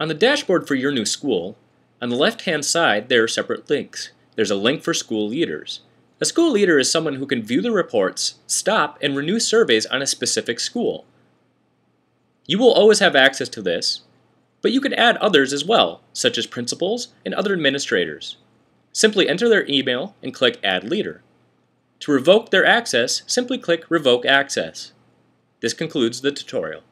On the dashboard for your new school, on the left-hand side there are separate links. There's a link for school leaders. A school leader is someone who can view the reports, stop, and renew surveys on a specific school. You will always have access to this, but you can add others as well, such as principals and other administrators. Simply enter their email and click Add Leader. To revoke their access, simply click Revoke Access. This concludes the tutorial.